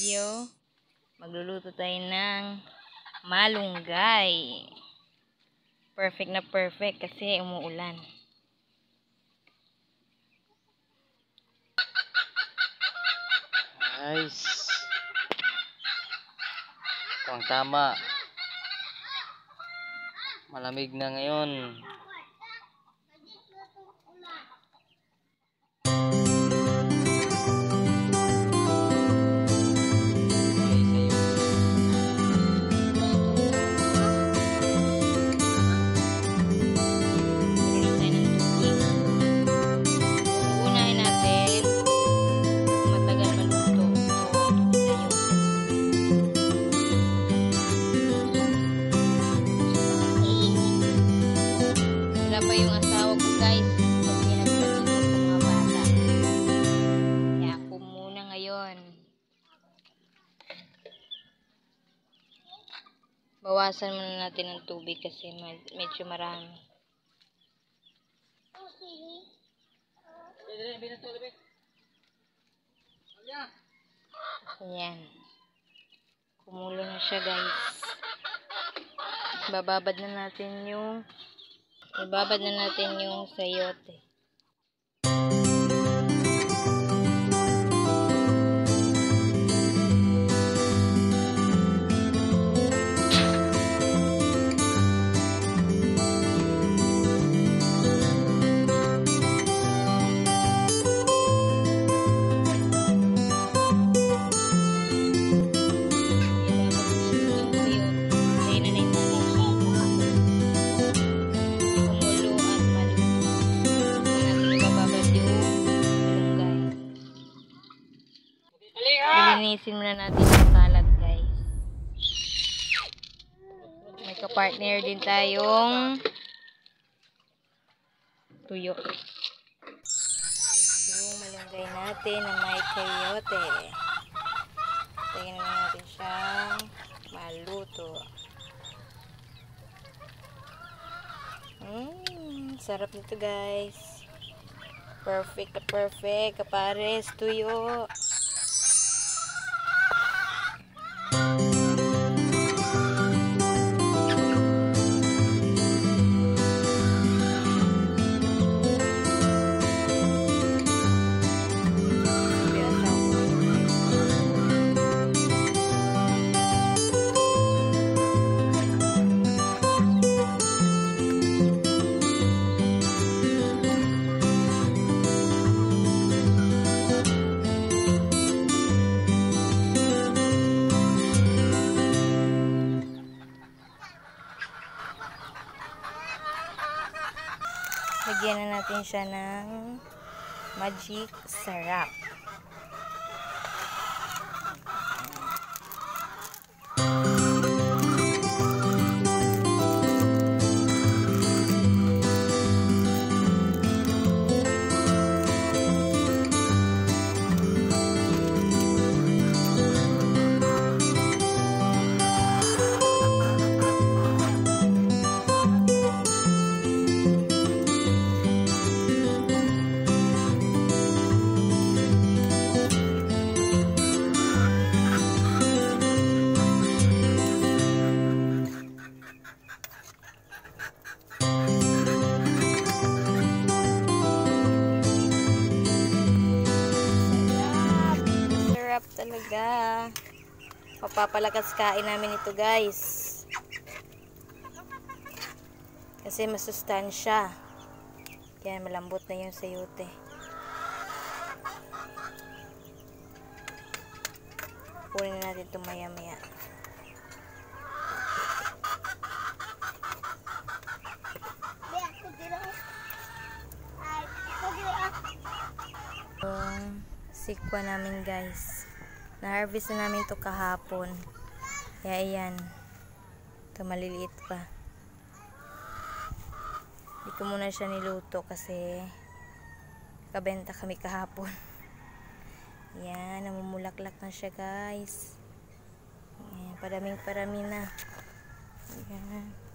video. Magluluto tayo ng malunggay. Perfect na perfect kasi umuulan. Nice. Ito ang tama. Malamig na ngayon. Bawasan muna natin ang tubig kasi med- medyo marami. Ayan. Kumulo na siya guys. Bababad na natin yung ibabad na natin yung sayote. Linisin muna natin yung kalat guys. May kapartner din tayong tuyo. Yung malunggay natin na may kayote. Tingnan na natin siyang maluto. Mmm, sarap nito guys. Perfect perfect. Kapares, tuyo. Lagyan na natin siya ng magic sarap. Talaga. Mapapalakas kain namin ito guys. Kasi masustansya. Yan, malambot na yung sayote. Kunin na natin ito maya maya. Sikwa namin guys. Na-harvest na namin to kahapon. Kaya ayan. Ito maliliit pa. Hindi ko muna siya niluto kasi kabenta kami kahapon. Ayan, namumulaklak na siya guys. Ayan, paraming parami na. Ayan.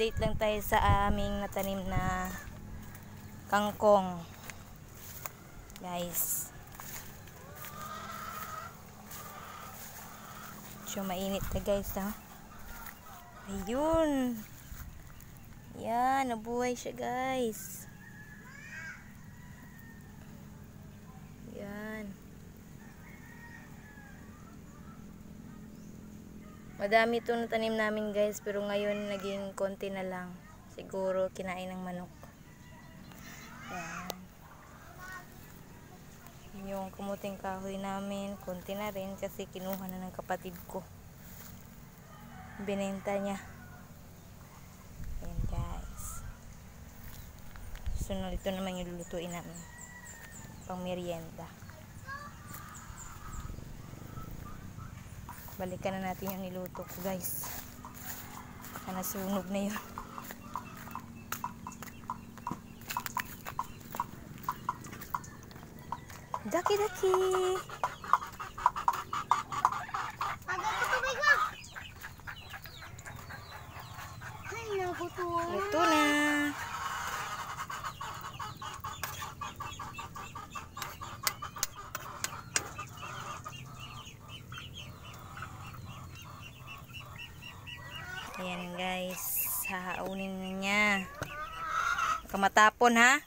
Update lang tayo sa aming natanim na kangkong. Guys. So, mainit na guys, ha? Ayun. Yan, nabuhay siya, guys. Yan. Madami itong tanim namin, guys, pero ngayon naging konti na lang. Siguro kinain ng manok. Yan. Yung kumuting kahoy namin, konti na rin kasi kinuha na ng kapatid ko. Binenta niya. Ayan guys. Sunod ito naman yung lulutuin namin. Pang merienda. Balikan na natin yung niluto ko guys. Baka nasunog na yun. Daki daki. Ay, nabutuan. Luto na. Ayan guys, hahaunin na niya. Kamatapon ha.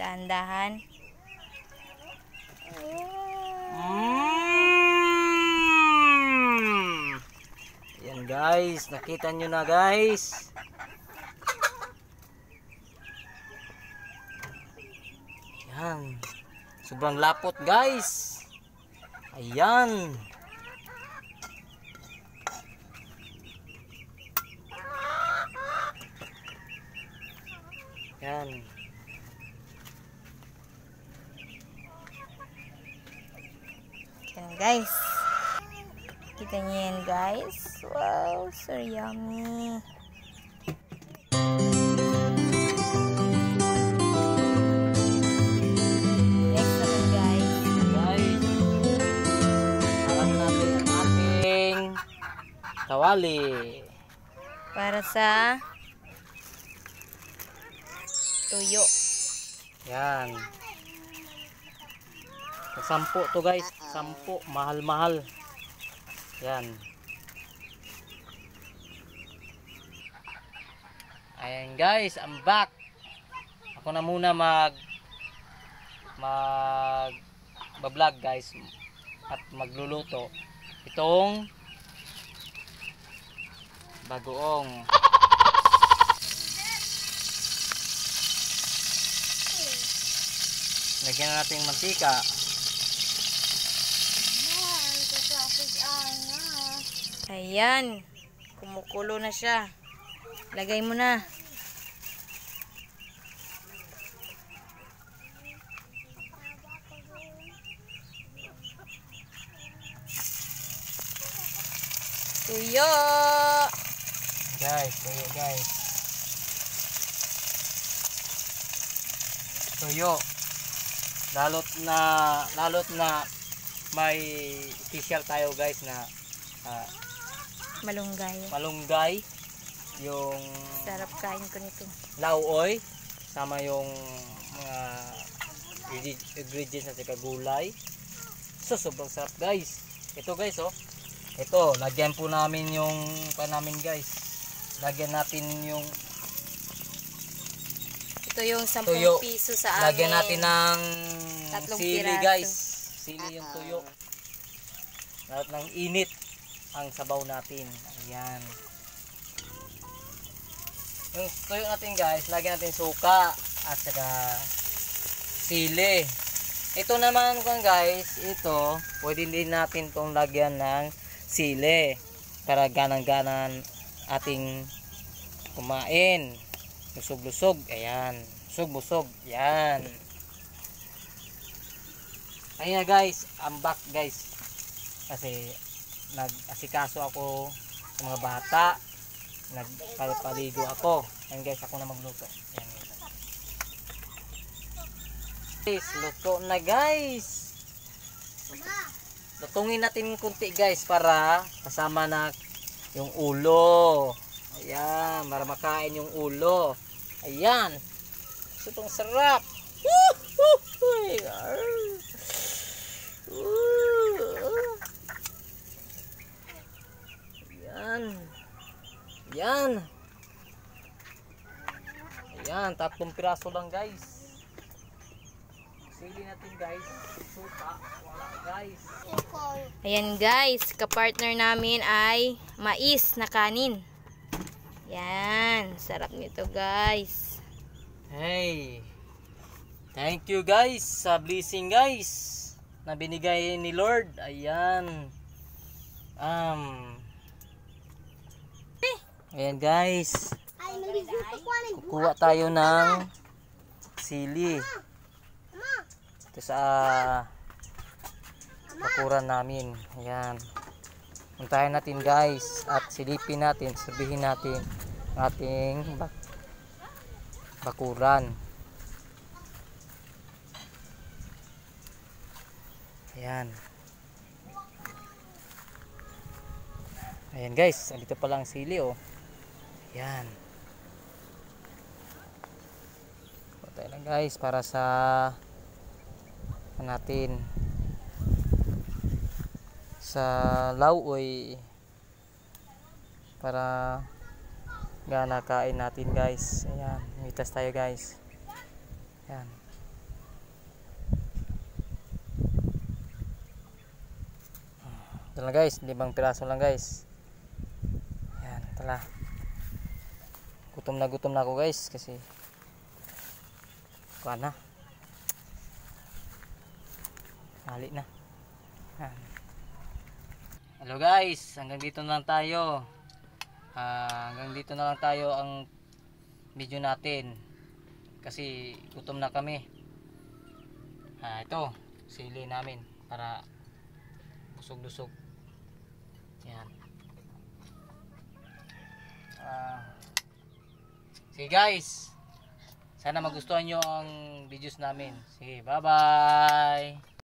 Dahan-dahan. Mm. Yan guys, nakita nyo na guys. Yan. Sobrang lapot guys. Ayan. Yan. Yan guys. Kita niyo yan guys. Wow, so yummy. Kawali. Para sa tuyo. Yan. Sampo to guys. Sampo. Mahal-mahal. Yan. Ayan guys. I'm back. Ako na muna mag mag bablog guys at magluluto itong bagoong lagyan na natin mantika. Ayan. Kumukulo na siya. Lagay mo na. Tuyo! Guys, tuyo guys. Tuyo. Lalot na lalot na may special tayo guys na ah, Malunggay. malunggay yung Sarap kain ko nito. lauoy sama yung mga ingre- ingredients na sika gulay. So sobrang sarap guys. Ito guys oh. Ito, lagyan po namin yung pa namin guys. Lagyan natin yung Ito yung 10 Tuyo. piso sa amin. Lagyan natin ng Tatlong sili piraso. guys. Sili yung tuyo. Lahat ng init ang sabaw natin. Ayan. Yung tuyo natin guys, lagyan natin suka at saka sili. Ito naman kung guys, ito, pwede din natin tong lagyan ng sili para ganang-ganan ating kumain. Lusog-lusog. Ayan. Lusog-busog. Ayan. Ayan guys, I'm back guys. Kasi nag-asikaso ako sa mga bata. Nagpaligo ako. Ayan guys, ako na magluto. Ayan guys. Guys, luto na guys. Lutungin natin kunti guys para kasama na yung ulo. Ayan, para makain yung ulo. Ayan. Sobrang sarap. Woo-hoo-hoo! Arr! Woo! Yan. Yan. Ayan, tatlong piraso lang guys. Sili natin guys. Suka. Wala guys. Ayan guys, kapartner namin ay mais na kanin. Yan, sarap nito guys. Hey. Thank you guys sa blessing guys na binigay ni Lord. Ayan. Um. Ayan guys. Kukuha tayo ng sili. Ito sa bakuran namin. Ayan. Puntahan natin guys at silipin natin, sabihin natin ang ating bak bakuran. Ayan. Ayan guys, andito pa lang sili oh. Ayan. Patay lang guys para sa natin sa lauoy para gana kain natin guys. Ayan, mitas tayo guys. Ayan. Ito lang guys, limang piraso lang guys. Ayan, tala. Gutom na gutom na ako guys kasi kuha na. Hali na. Ayan. Hello guys, hanggang dito na lang tayo. Ah, hanggang dito na lang tayo ang video natin. Kasi gutom na kami. Ah, ito, sili namin para busog-lusog. Yan. Ah, sige guys. Sana magustuhan nyo ang videos namin. Sige, bye-bye.